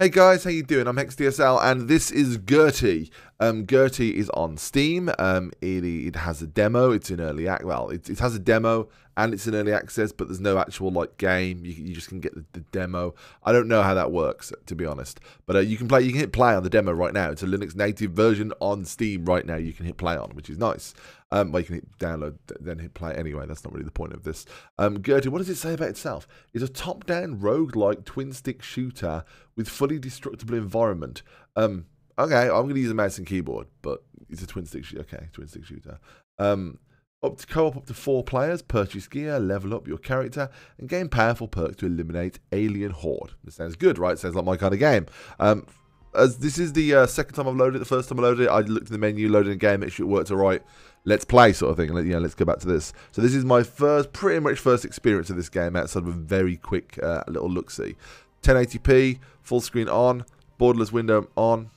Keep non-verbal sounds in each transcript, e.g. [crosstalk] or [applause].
Hey guys, how you doing? I'm HexDSL, and this is Gerty. Um, Gerty is on Steam. Um, it, it has a demo. It's in early access. Well, it, it has a demo and it's in early access, but there's no actual like game. You, you just can get the, the, demo. I don't know how that works, to be honest. But uh, you can play. You can hit play on the demo right now. It's a Linux native version on Steam right now. You can hit play on, which is nice. Um, well, you can hit download, then hit play. Anyway, that's not really the point of this. Um, Gerty, what does it say about itself? It's a top-down rogue-like twin-stick shooter with fully destructible environment. Um, okay, I'm going to use a mouse and keyboard, but it's a twin-stick shooter. Okay, twin-stick shooter. Um, up to co-op up to four players, purchase gear, level up your character, and gain powerful perks to eliminate alien horde. This sounds good, right? Sounds like my kind of game. Um, as this is the uh, second time I've loaded it, the first time I loaded it, I looked in the menu, loaded a game, make sure it worked alright let's play sort of thing. Let, you know, let's go back to this. So this is my first, pretty much first experience of this game outside of a very quick uh, little look-see. 1080p, full screen on, borderless window on.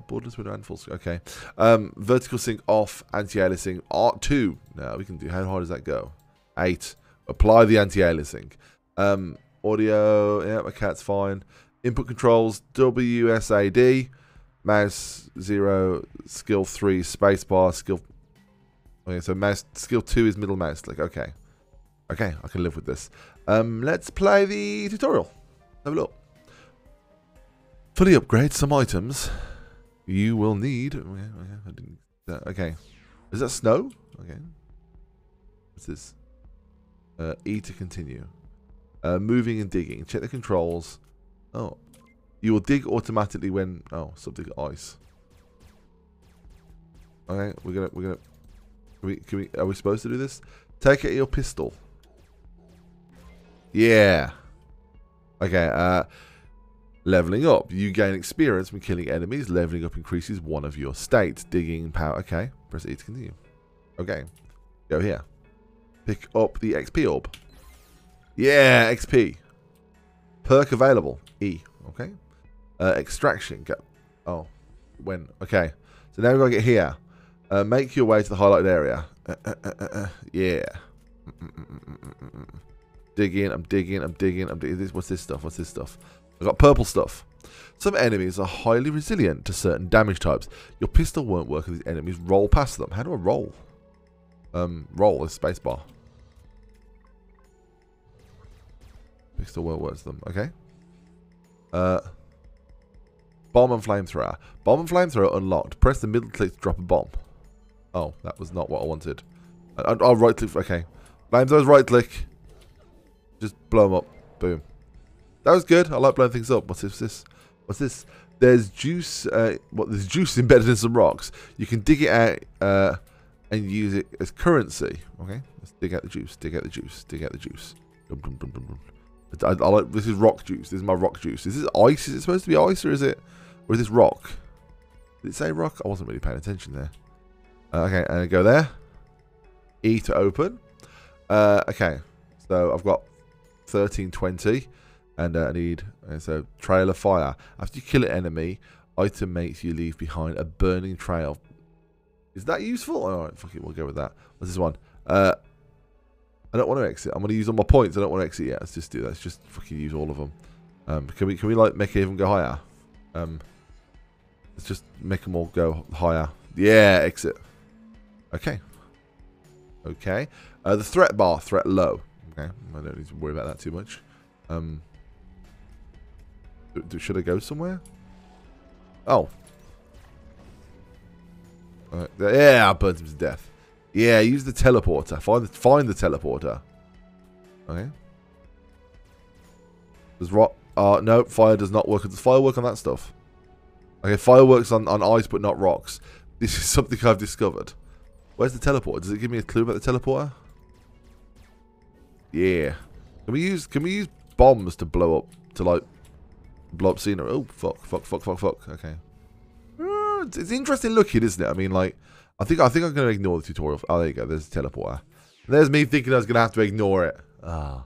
Borderless window and full screen. Okay. Um, vertical sync off, anti-aliasing R2. Now we can do. How hard does that go? Eight. Apply the anti-aliasing. Um, audio. Yeah, my cat's fine. Input controls. WSAD. Mouse zero. Skill three. Spacebar. Skill Okay, so mouse skill two is middle mouse. Like, okay. Okay, I can live with this. Um, let's play the tutorial. Have a look. Fully upgrade some items. You will need. Okay. Is that snow? Okay. What's this? Uh, e to continue. Uh, moving and digging. Check the controls. Oh. You will dig automatically when. Oh, something ice. Okay, we're gonna we're gonna can we, can we, are we supposed to do this? Take out your pistol. Yeah. Okay, uh, leveling up. You gain experience from killing enemies. Leveling up increases one of your states. Digging power. Okay, press E to continue. Okay, go here. Pick up the XP orb. Yeah, XP. Perk available. E. Okay. Uh, extraction. Go. Oh, when? Okay. So now we gotta get here. Uh, make your way to the highlighted area. Uh, yeah. Digging, I'm digging, I'm digging, I'm digging. What's this stuff? What's this stuff? I've got purple stuff. Some enemies are highly resilient to certain damage types. Your pistol won't work if these enemies roll past them. How do I roll? Um, roll is spacebar. Pistol won't work to them. Okay. Uh, bomb and flamethrower. Bomb and flamethrower unlocked. Press the middle click to drop a bomb. Oh, that was not what I wanted. I, will right click. Okay. Flamethrowers right click. Just blow them up. Boom. That was good. I like blowing things up. What's this? What's this? There's juice. Uh, what? There's juice embedded in some rocks. You can dig it out uh, and use it as currency. Okay. Let's dig out the juice. Dig out the juice. Dig out the juice. Dum, dum, dum, I, I, like this is rock juice. This is my rock juice. Is this ice? Is it supposed to be ice or is it? Or is this rock? Did it say rock? I wasn't really paying attention there. Uh, okay, and go there. E to open. Uh, okay, so I've got 1320, and uh, I need uh, so trail of fire. After you kill an enemy, item makes you leave behind a burning trail. Is that useful? All right, fuck it, we'll go with that. What's this one? Uh, I don't want to exit. I'm going to use all my points. I don't want to exit yet. Let's just do that. Let's just fucking use all of them. Um, can we can we like make it even go higher? Um, let's just make them all go higher. Yeah, exit. Okay. Okay. Uh, the threat bar, threat low. Okay. I don't need to worry about that too much. Um, do, should I go somewhere? Oh. Uh, yeah, I burned him to death. Yeah, use the teleporter. Find the, find the teleporter. Okay. Does rock... Uh, no, fire does not work. Does fire work on that stuff? Okay, fire works on, on ice but not rocks. This is [laughs] something I've discovered. Where's the teleporter? Does it give me a clue about the teleporter? Yeah. Can we use can we use bombs to blow up to like blow up scenery? Oh fuck, fuck, fuck, fuck, fuck. Okay. Uh, it's, it's, interesting looking, isn't it? I mean, like, I think I think I'm gonna ignore the tutorial. Oh, there you go. There's the teleporter. There's me thinking I was gonna have to ignore it. Ah.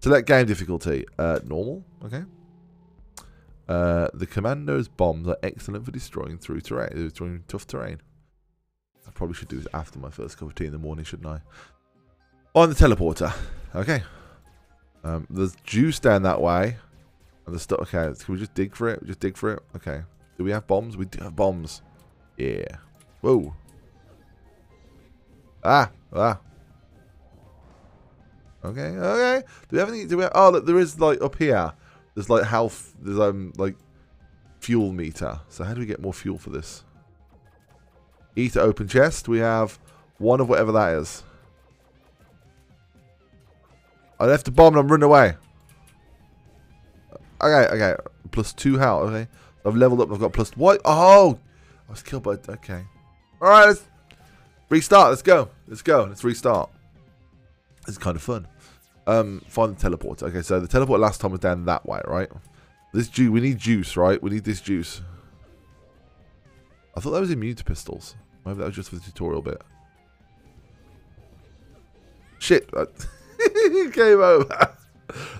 Select game difficulty. Uh, normal. Okay. Uh, the commando's bombs are excellent for destroying through terrain, destroying tough terrain. I probably should do this after my first cup of tea in the morning, shouldn't I? On the teleporter. Okay. Um, there's juice down that way. And the stuff. Okay, can we just dig for it? Just dig for it. Okay. Do we have bombs? We do have bombs. Yeah. Whoa. Ah. Ah. Okay. Okay. Do we have any? Do we? Have, oh, look. There is like up here. There's like health. There's um like fuel meter. So how do we get more fuel for this? E to open chest. We have one of whatever that is. I left the bomb and I'm running away. Okay, okay. Plus two health. Okay. I've leveled up. I've got plus what? Oh, I was killed by. Okay. All right. Let's restart. Let's go. Let's go. Let's restart. It's kind of fun. Um, find the teleporter. Okay, so the teleport last time was down that way, right? This juice. We need juice, right? We need this juice. I thought that was immune to pistols. Maybe that was just for the tutorial bit. Shit. [laughs] Game over.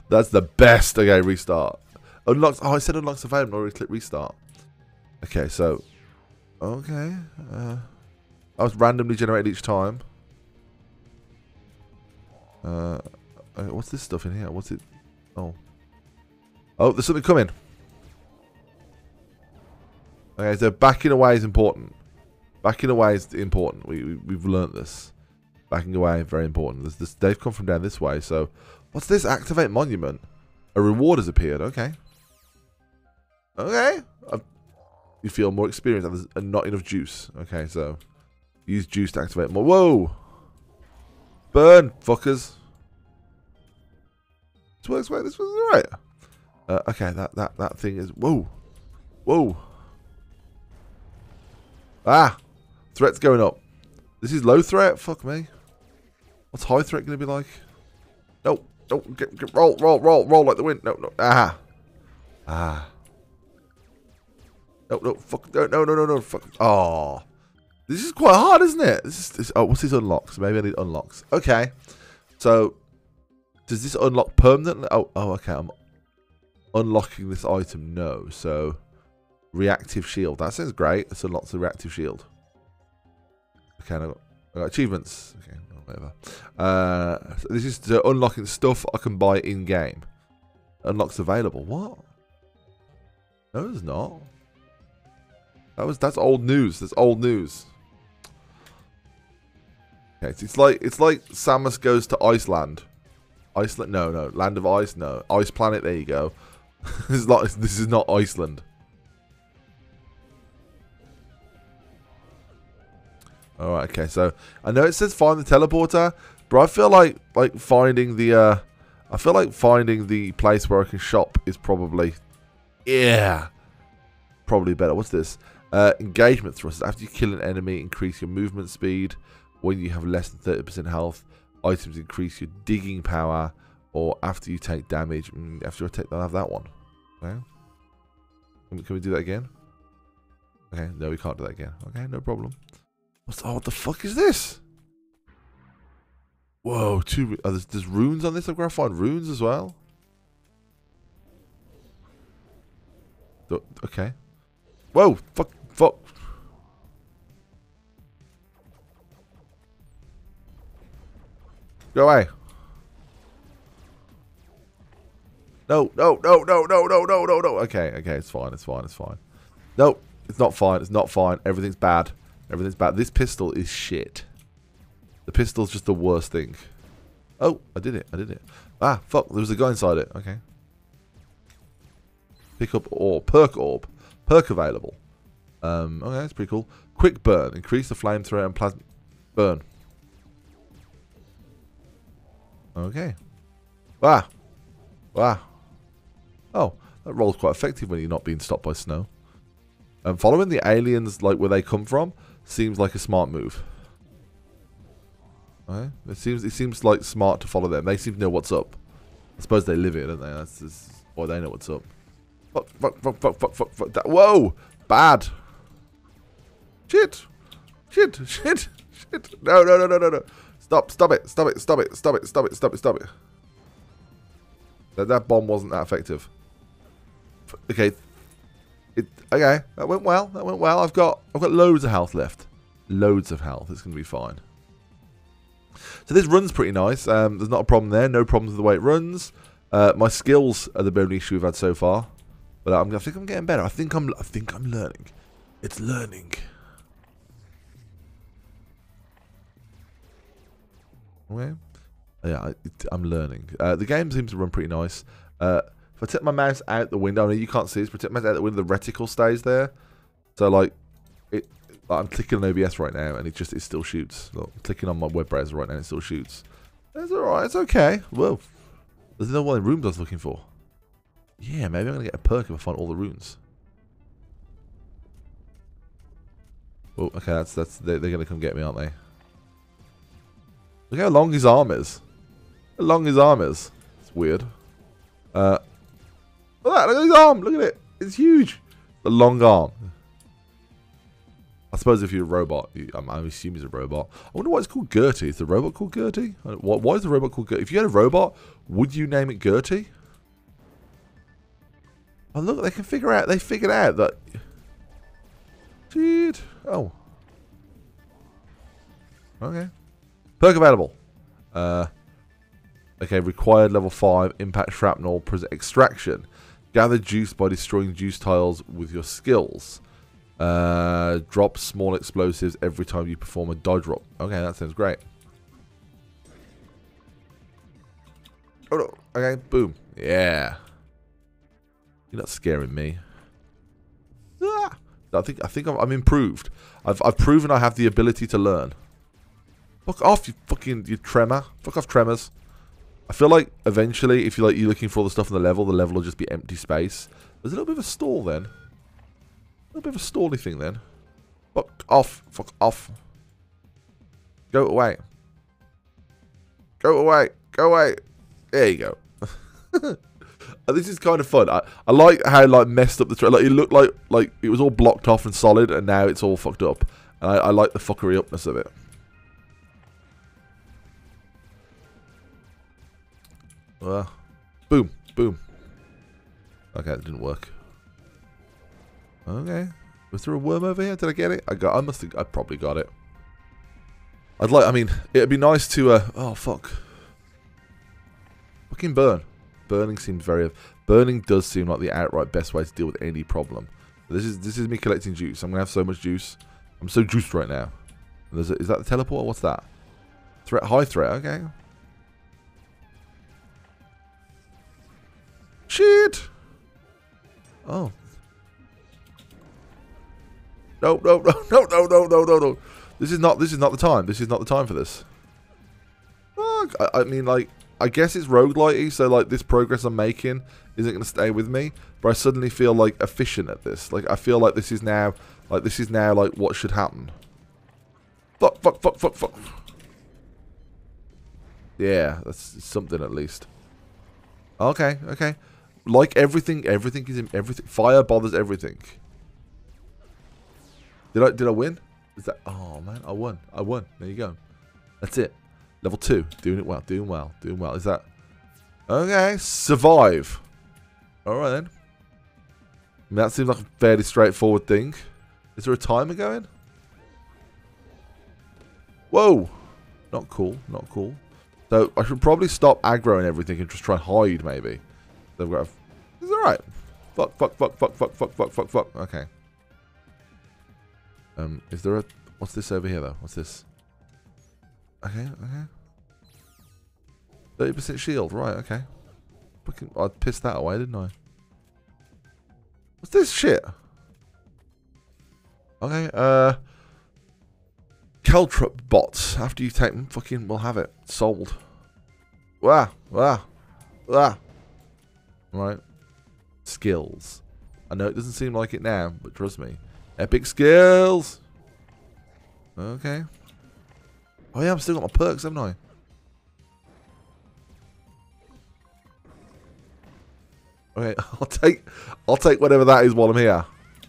That's the best. Okay, restart. Unlocks. Oh, I said unlocks available. Already click restart. Okay, so. Okay. Uh, I was randomly generated each time. Uh, what's this stuff in here? What's it? Oh. Oh, there's something coming. Okay, so backing away is important. Backing away is important. We, we we've learnt this. Backing away very important. This. They've come from down this way. So, what's this? Activate monument. A reward has appeared. Okay. Okay. I've, you feel more experienced and not enough juice. Okay, so use juice to activate more. Whoa! Burn, fuckers. This works right. This was alright. Uh, okay, that that that thing is. Whoa, whoa. Ah, threat's going up. This is low threat. Fuck me. What's high threat going to be like? Nope. Nope. get, get, roll, roll, roll, roll like the wind. No, no. Ah, ah. No, no, fuck, no, no, no, no, fuck. Oh, this is quite hard, isn't it? This is, this, oh, what's this unlocks? Maybe I need unlocks. Okay, so does this unlock permanently? Oh, oh, okay. I'm unlocking this item. No, so reactive shield. That sounds great. This unlocks the reactive shield. Okay, I got, I got achievements. Okay, whatever. Uh, so this is to unlocking stuff I can buy in game. Unlocks available. What? No, it's not. That was that's old news. That's old news. Okay, it's like it's like Samus goes to Iceland. Iceland? No, no. Land of Ice? No. Ice Planet? There you go. [laughs] this, is not, this is not Iceland. Alright, okay. So, I know it says find the teleporter, but I feel like like finding the... Uh, I feel like finding the place where I can shop is probably... Yeah. Probably better. What's this? Uh, engagement thrust. After you kill an enemy, increase your movement speed. When you have less than 30% health, items increase your digging power. Or after you take damage, mm, after I take, I'll have that one. Okay. Can we, do that again? Okay, no, we can't do that again. Okay, no problem. What's, oh, what the fuck is this? Whoa, two. Oh, there's, there's runes on this. I've got to find runes as well. Okay. Whoa, fuck, fuck. Go away. No, no, no, no, no, no, no, no, no. Okay, okay, it's fine, it's fine, it's fine. No, it's not fine, it's not fine. Everything's bad. Everything's bad. This pistol is shit. The pistol's just the worst thing. Oh, I did it, I did it. Ah, fuck, there was a guy inside it. Okay. Pick up orb, perk orb. Perk available. Um, okay, that's pretty cool. Quick burn. Increase the flamethrower and plasma burn. Okay. Wow. Wow. Oh, that roll's quite effective when you're not being stopped by snow. And um, following the aliens, like where they come from, seems like a smart move. Okay. It seems it seems like smart to follow them. They seem to know what's up. I suppose they live here, don't they? That's, why they know what's up. Fuck, fuck, fuck, fuck, fuck, fuck, fuck. That, whoa! Bad. Shit. Shit, [laughs] shit, shit. No, no, no, no, no, no. Stop, stop it, stop it, stop it, stop it, stop it, stop it, stop it. That, that bomb wasn't that effective. Okay. It, okay, that went well, that went well. I've got I've got loads of health left. Loads of health. It's going to be fine. So this runs pretty nice. Um, there's not a problem there. No problems with the way it runs. Uh, my skills are the only issue we've had so far, but I'm, I think I'm getting better. I think I'm I think I'm learning. It's learning. Okay. Yeah, I, am learning. Uh, the game seems to run pretty nice. Uh, if I tip my mouse out the window, I mean you can't see this, but take my mouse out the window, the reticle stays there. So like, it, I'm clicking on OBS right now, and it just it still shoots. Look, I'm clicking on my web browser right now, and it still shoots. It's alright, it's okay. Well, There's no one in rooms I was looking for. Yeah, maybe I'm going to get a perk if I find all the runes. Oh, okay, that's, that's, they're, going to come get me, aren't they? Look how long his arm is. How long his arm is. It's weird. Uh, look at that, look at his arm, look at it. It's huge. The long arm. I suppose if you're a robot, you, I'm, I assume he's a robot. I wonder why it's called Gerty. Is the robot called Gerty? Why, why is the robot called Gerty? If you had a robot, would you name it Gerty? Oh, look, they can figure out, they figured out that... Dude. Oh. Okay. Perk available. Uh, okay, required level 5, impact shrapnel, extraction. Gather juice by destroying juice tiles with your skills. Uh, drop small explosives every time you perform a dodge roll. Okay, that sounds great. Oh no. Okay, boom. Yeah. You're not scaring me. Ah! I think I think I'm, I'm, improved. I've I've proven I have the ability to learn. Fuck off, you fucking you tremor. Fuck off, tremors. I feel like eventually, if you like, you're looking for the stuff on the level, the level will just be empty space. There's a little bit of a stall then A little bit of a stally thing then. Fuck off. Fuck off. Go away. Go away. Go away. There you go. [laughs] this is kind of fun. I, I like how like messed up the trail. Like it looked like like it was all blocked off and solid, and now it's all fucked up. And I, I like the fuckery upness of it. Uh, boom, boom. Okay, it didn't work. Okay. Was there a worm over here? Did I get it? I got. I must have. I probably got it. I'd like. I mean, it'd be nice to. Uh, oh fuck. Fucking burn. Burning seems very. Burning does seem like the outright best way to deal with any problem. This is this is me collecting juice. I'm gonna have so much juice. I'm so juiced right now. A, is that the teleport? What's that? Threat. High threat. Okay. Shit. Oh, no, no, no, [laughs] no, no, no, no, no, no. This is not. This is not the time. This is not the time for this. I, I mean, like, I guess it's roguelite so like this progress I'm making isn't going to stay with me. But I suddenly feel like efficient at this. Like I feel like this is now, like this is now like what should happen. Fuck, fuck, fuck, fuck, fuck. Yeah, that's something at least. Okay, okay. Like everything, everything is in everything. Fire bothers everything. Did I did I win? Is that oh man, I won. I won. There you go. That's it. Level two. Doing it well. Doing well. Doing well. Is that Okay. Survive. Alright then. I mean, that seems like a fairly straightforward thing. Is there a timer going? Whoa! Not cool. Not cool. So I should probably stop aggroing everything and just try and hide maybe. They've got. It's alright. Fuck, fuck, fuck, fuck, fuck, fuck, fuck, fuck, fuck. Okay. Um, is there a... What's this over here, though? What's this? Okay, okay. 30% shield, right, okay. I pissed that away, didn't I? What's this shit? Okay, uh... Caltrop bots. After you take them, fucking, we'll have it. Sold. Wah, wah, wah. Right. Skills. I know it doesn't seem like it now, but trust me. Epic skills. Okay. Oh yeah, I've still got my perks, haven't I? Okay, [laughs] I'll take I'll take whatever that is while I'm here.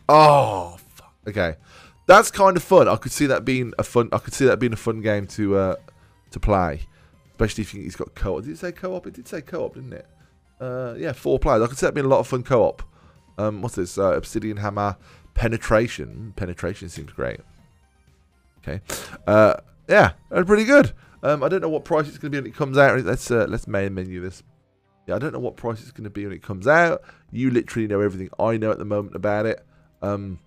Oh, fuck. okay. That's kind of fun. I could see that being a fun. I could see that being a fun game to uh, to play, especially if you. he's got co-op. Did it say co-op? It did say co-op, didn't it? Uh, yeah, four players. I could see that being a lot of fun co-op. Um, what's this? Uh, Obsidian Hammer, penetration. Penetration seems great. Okay. Uh, yeah, pretty good. Um, I don't know what price it's going to be when it comes out. Let's uh, let's main menu this. Yeah, I don't know what price it's going to be when it comes out. You literally know everything I know at the moment about it. Um,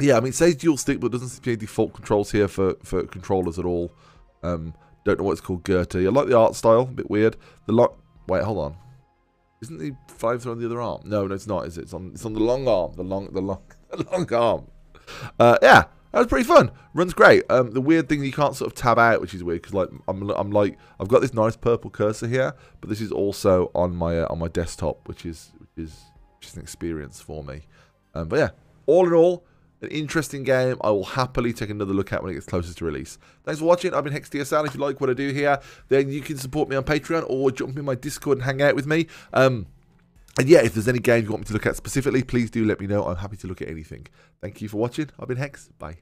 yeah, I mean, it says dual stick, but doesn't seem to be any default controls here for, for controllers at all. Um, don't know what it's called, Gerty. I like the art style, a bit weird. The lock. Wait, hold on. Isn't the five on the other arm? No, no, it's not. Is it? It's on. It's on the long arm. The long, the long, [laughs] the long arm. Uh, yeah, that was pretty fun. Runs great. Um, the weird thing you can't sort of tab out, which is weird because like I'm, I'm like I've got this nice purple cursor here, but this is also on my uh, on my desktop, which is which is is an experience for me. Um, but yeah, all in all, an interesting game. I will happily take another look at when it gets closer to release. Thanks for watching. I've been HexDSL. If you like what I do here, then you can support me on Patreon or jump in my Discord and hang out with me. Um, and yeah, if there's any game you want me to look at specifically, please do let me know. I'm happy to look at anything. Thank you for watching. I've been Hex. Bye.